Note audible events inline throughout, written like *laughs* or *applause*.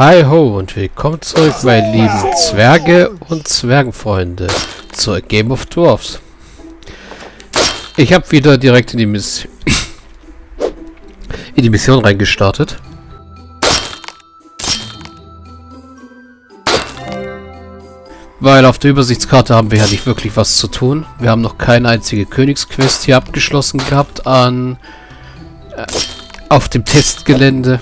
Hi ho und willkommen zurück, meine lieben Zwerge und Zwergenfreunde, zur Game of Dwarfs. Ich habe wieder direkt in die, Miss *coughs* in die Mission reingestartet. Weil auf der Übersichtskarte haben wir ja nicht wirklich was zu tun. Wir haben noch keine einzige Königsquest hier abgeschlossen gehabt an äh, auf dem Testgelände.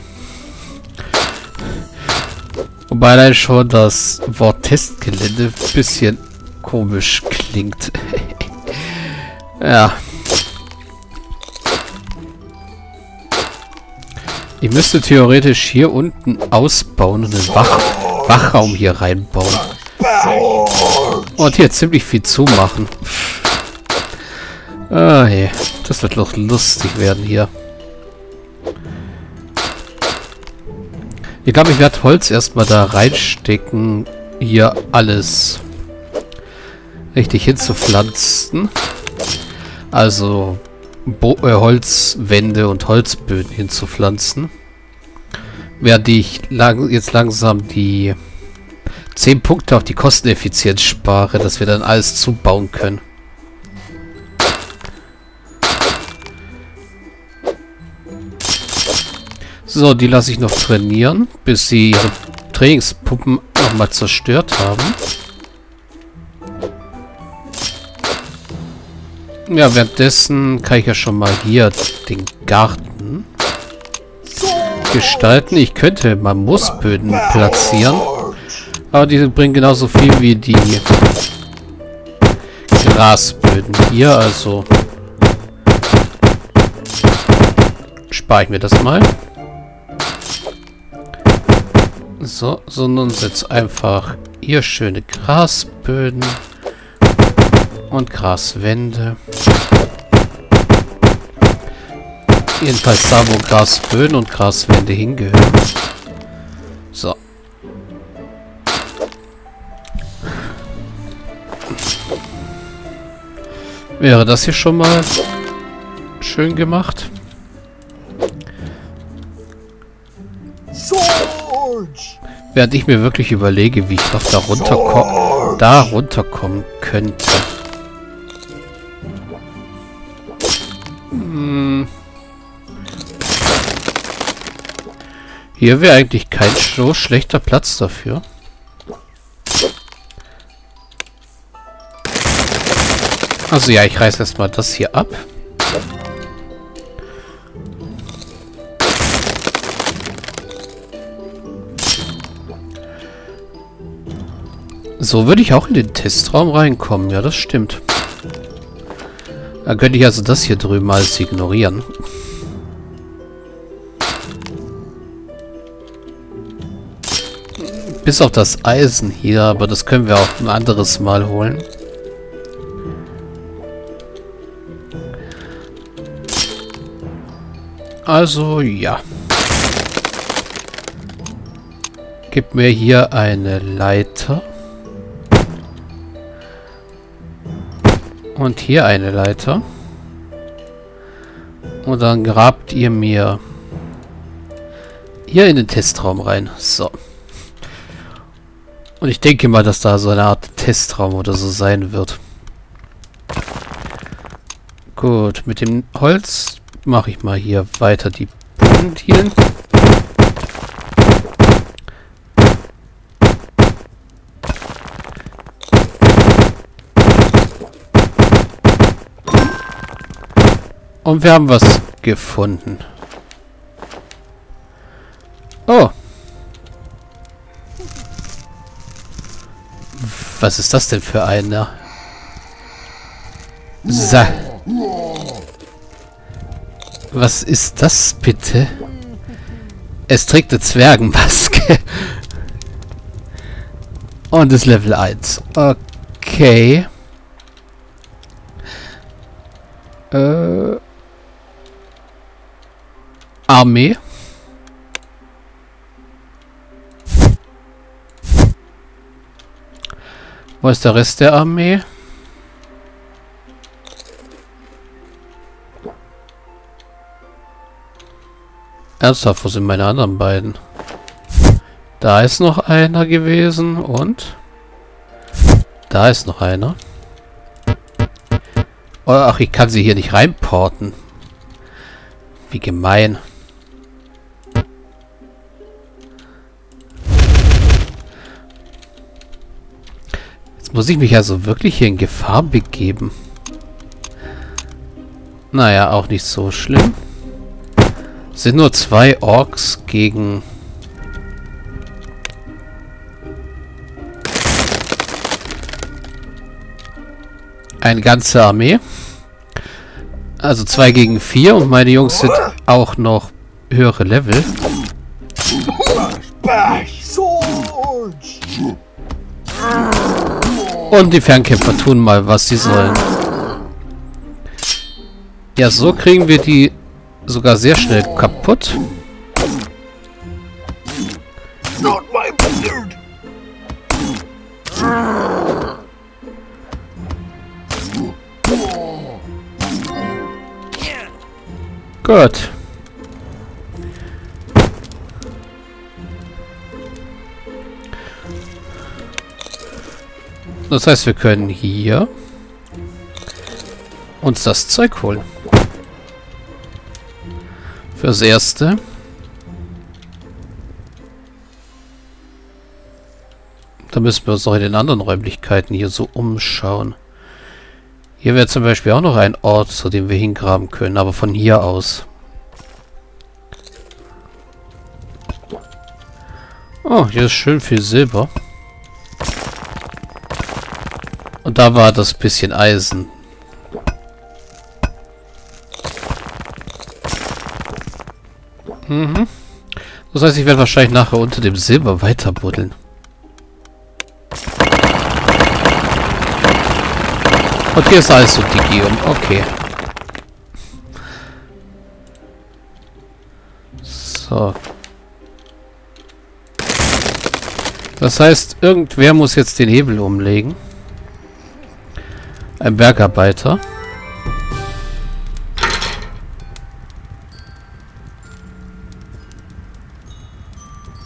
Wobei allein schon das Wort Testgelände ein bisschen komisch klingt. *laughs* ja. Ich müsste theoretisch hier unten ausbauen und einen Wach Wachraum hier reinbauen. Und hier ziemlich viel zumachen. Ah, hey. Das wird doch lustig werden hier. Ich glaube, ich werde Holz erstmal da reinstecken, hier alles richtig hinzupflanzen. Also Bo äh, Holzwände und Holzböden hinzupflanzen. Während ich lang jetzt langsam die 10 Punkte auf die Kosteneffizienz spare, dass wir dann alles zubauen können. So, die lasse ich noch trainieren, bis sie ihre Trainingspuppen nochmal zerstört haben. Ja, währenddessen kann ich ja schon mal hier den Garten gestalten. Ich könnte mal Moosböden platzieren. Aber die bringen genauso viel wie die Grasböden hier, also spare ich mir das mal. So, sondern setze einfach hier schöne Grasböden und Graswände. Jedenfalls da, wo Grasböden und Graswände hingehören. So. Wäre das hier schon mal schön gemacht? Während ich mir wirklich überlege, wie ich noch da runterkommen, da runterkommen könnte. Hm. Hier wäre eigentlich kein so schlechter Platz dafür. Also ja, ich reiße erstmal das hier ab. So würde ich auch in den Testraum reinkommen. Ja, das stimmt. Dann könnte ich also das hier drüben alles ignorieren. Bis auf das Eisen hier, aber das können wir auch ein anderes Mal holen. Also, ja. Gib mir hier eine Leiter. Und hier eine Leiter. Und dann grabt ihr mir hier in den Testraum rein. So. Und ich denke mal, dass da so eine Art Testraum oder so sein wird. Gut, mit dem Holz mache ich mal hier weiter die Bodendielen. Und wir haben was gefunden. Oh. Was ist das denn für einer? Sa was ist das bitte? Es trägt eine Zwergenmaske. Und ist Level 1. Okay. Äh. Armee. Wo ist der Rest der Armee? Ernsthaft, wo sind meine anderen beiden? Da ist noch einer gewesen und... Da ist noch einer. Oh, ach, ich kann sie hier nicht reinporten. Wie gemein. Jetzt muss ich mich also wirklich hier in Gefahr begeben. Naja, auch nicht so schlimm. Es sind nur zwei Orks gegen... Eine ganze Armee. Also zwei gegen vier und meine Jungs sind auch noch höhere Level. Und die Fernkämpfer tun mal, was sie sollen. Ja, so kriegen wir die sogar sehr schnell kaputt. Gut. Das heißt, wir können hier uns das Zeug holen. Fürs Erste. Da müssen wir uns noch in den anderen Räumlichkeiten hier so umschauen. Hier wäre zum Beispiel auch noch ein Ort, zu dem wir hingraben können, aber von hier aus. Oh, hier ist schön viel Silber. Und da war das bisschen Eisen. Mhm. Das heißt, ich werde wahrscheinlich nachher unter dem Silber weiter buddeln. Und hier ist alles so Digium. Okay. So. Das heißt, irgendwer muss jetzt den Hebel umlegen. Ein Bergarbeiter.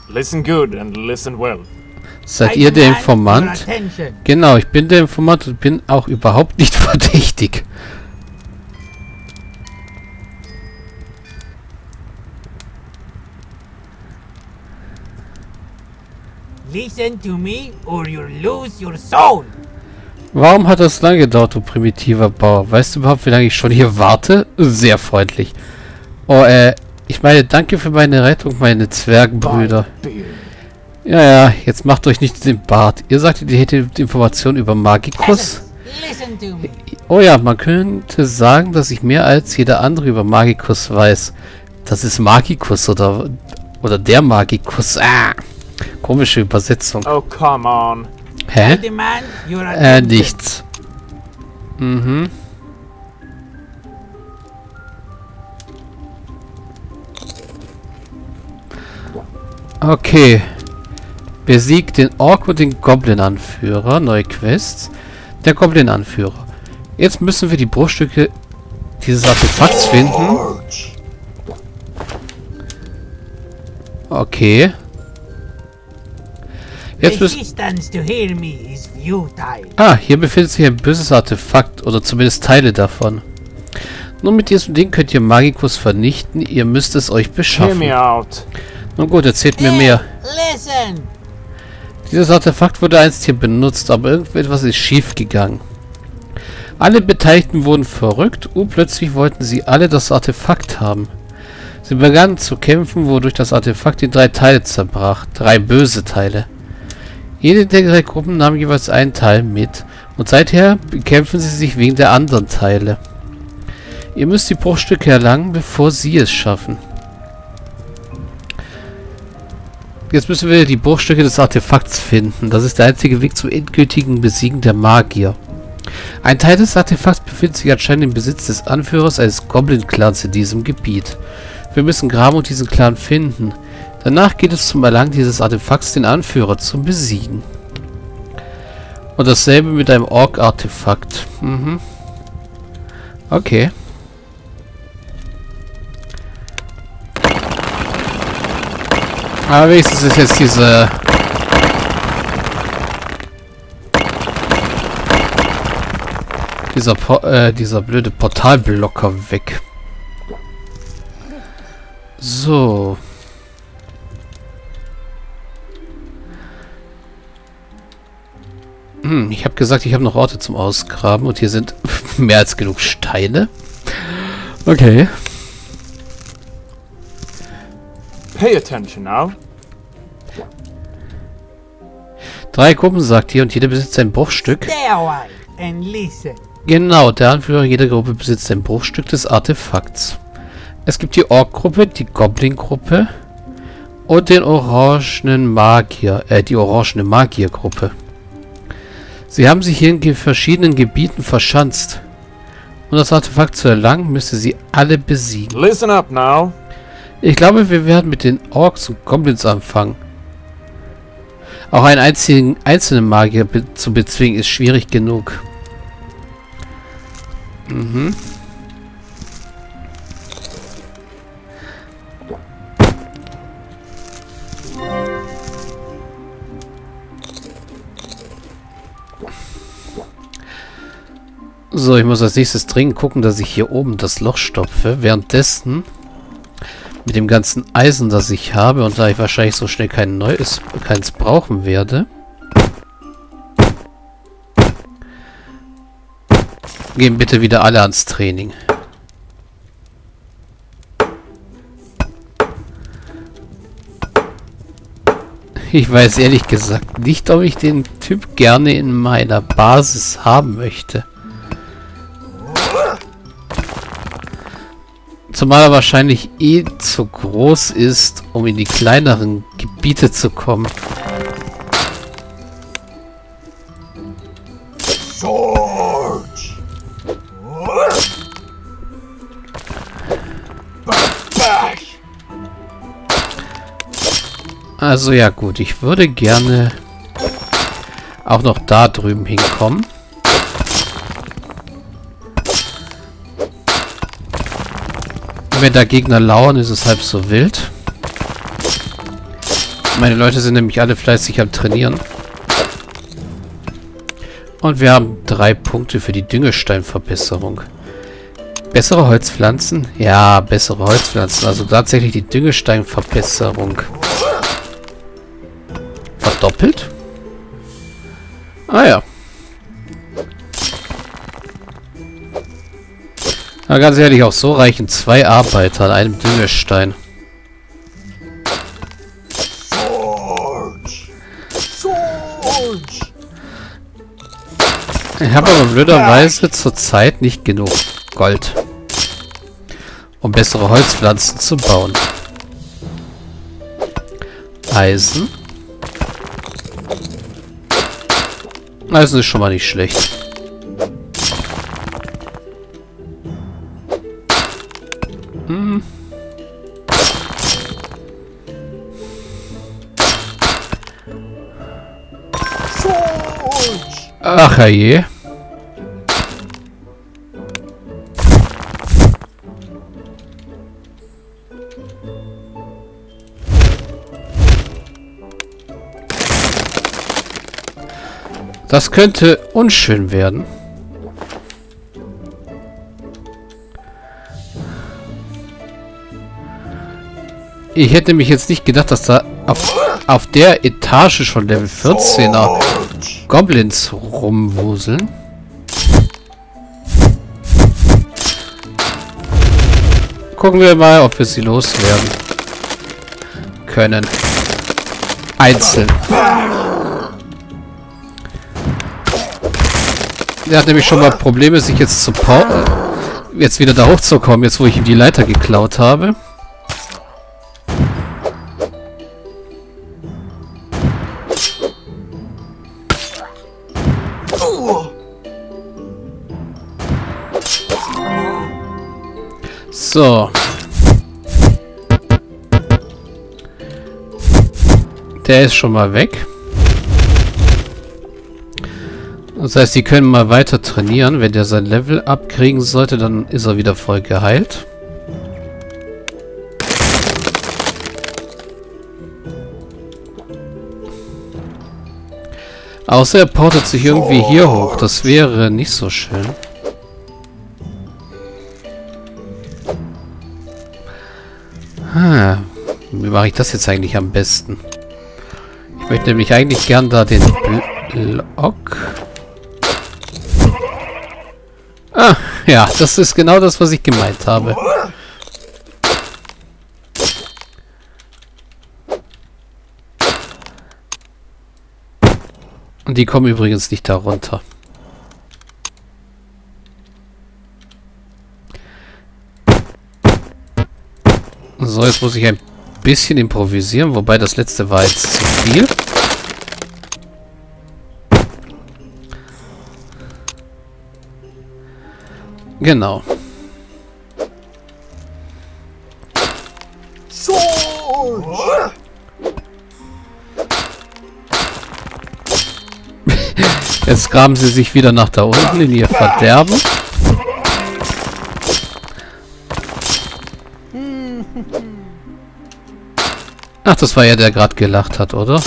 Listen good and listen well. Seid ihr der Informant? Genau, ich bin der Informant und bin auch überhaupt nicht *laughs* verdächtig. Listen to me or you'll lose your soul. Warum hat das lange gedauert, du primitiver Bauer? Weißt du überhaupt, wie lange ich schon hier warte? Sehr freundlich. Oh, äh, ich meine, danke für meine Rettung, meine Zwergenbrüder. Ja, ja, jetzt macht euch nicht den Bart. Ihr sagtet, ihr hättet Informationen über Magikus? Oh ja, man könnte sagen, dass ich mehr als jeder andere über Magikus weiß. Das ist Magikus oder oder der Magikus. Ah, komische Übersetzung. Oh, come on. Hä? Äh, nichts. Mhm. Okay. Besiegt den Ork und den Goblin-Anführer. Neue Quests. Der Goblin-Anführer. Jetzt müssen wir die Bruchstücke dieses Artefakts finden. Okay. Jetzt. Ah, hier befindet sich ein böses Artefakt. Oder zumindest Teile davon. Nur mit diesem Ding könnt ihr Magikus vernichten. Ihr müsst es euch beschaffen. Nun gut, erzählt mir mehr. Dieses Artefakt wurde einst hier benutzt, aber irgendetwas ist schief gegangen. Alle Beteiligten wurden verrückt und plötzlich wollten sie alle das Artefakt haben. Sie begannen zu kämpfen, wodurch das Artefakt in drei Teile zerbrach. Drei böse Teile. Jede der drei Gruppen nahm jeweils einen Teil mit und seither bekämpfen sie sich wegen der anderen Teile. Ihr müsst die Bruchstücke erlangen, bevor sie es schaffen. Jetzt müssen wir die Bruchstücke des Artefakts finden. Das ist der einzige Weg zum endgültigen Besiegen der Magier. Ein Teil des Artefakts befindet sich anscheinend im Besitz des Anführers eines Goblin-Clans in diesem Gebiet. Wir müssen graben und diesen Clan finden. Danach geht es zum Erlangen dieses Artefakts, den Anführer zu besiegen. Und dasselbe mit einem Ork-Artefakt. Mhm. Okay. Aber wenigstens ist jetzt diese... Dieser, Po- äh, dieser blöde Portalblocker weg. So. Hm, ich habe gesagt, ich habe noch Orte zum Ausgraben und hier sind *laughs* mehr als genug Steine. Okay. Pay attention now. Drei Gruppen, sagt ihr, und jeder besitzt ein Bruchstück. Genau, der Anführer jeder Gruppe besitzt ein Bruchstück des Artefakts. Es gibt die Ork-Gruppe, die Goblin-Gruppe und den orangenen Magier, äh, die orangene Magier-Gruppe. Sie haben sich hier in verschiedenen Gebieten verschanzt. Um das Artefakt zu erlangen, müsst ihr sie alle besiegen. Listen up now. Ich glaube, wir werden mit den Orks und Goblins anfangen. Auch einen einzigen einzelnen Magier be zu bezwingen ist schwierig genug. Mhm. So, ich muss als nächstes dringend gucken, dass ich hier oben das Loch stopfe. Währenddessen mit dem ganzen Eisen, das ich habe und da ich wahrscheinlich so schnell kein neues, keins brauchen werde. Gehen bitte wieder alle ans Training. Ich weiß ehrlich gesagt nicht, ob ich den Typ gerne in meiner Basis haben möchte. Zumal er wahrscheinlich eh zu groß ist, um in die kleineren Gebiete zu kommen. George. Also ja gut, ich würde gerne auch noch da drüben hinkommen. Wenn da Gegner lauern, ist es halb so wild. Meine Leute sind nämlich alle fleißig am Trainieren. Und wir haben drei Punkte für die Düngesteinverbesserung. Bessere Holzpflanzen? Ja, bessere Holzpflanzen. Also tatsächlich die Düngesteinverbesserung. Verdoppelt? Ah ja. Na, ganz ehrlich, auch so reichen zwei Arbeiter an einem Düngestein. Ich habe aber blöderweise zurzeit nicht genug Gold, um bessere Holzpflanzen zu bauen. Eisen. Eisen ist schon mal nicht schlecht. Ach je. Das könnte unschön werden. Ich hätte mich jetzt nicht gedacht, dass da auf, auf der Etage schon Level 14er Goblins rumwuseln. Gucken wir mal, ob wir sie loswerden können. Einzeln. Der hat nämlich schon mal Probleme, sich jetzt zu jetzt wieder da hochzukommen, jetzt wo ich ihm die Leiter geklaut habe. So. Der ist schon mal weg. Das heißt, die können mal weiter trainieren. Wenn der sein Level abkriegen sollte, dann ist er wieder voll geheilt. Außer er portet sich irgendwie hier hoch. Das wäre nicht so schön. Ah, wie mache ich das jetzt eigentlich am besten? Ich möchte nämlich eigentlich gern da den Block... Ah, ja, das ist genau das, was ich gemeint habe. Und die kommen übrigens nicht da So, jetzt muss ich ein bisschen improvisieren, wobei das letzte war jetzt zu viel. Genau. *laughs* Jetzt graben sie sich wieder nach da unten in ihr Verderben. Das war ja der gerade gelacht hat, oder?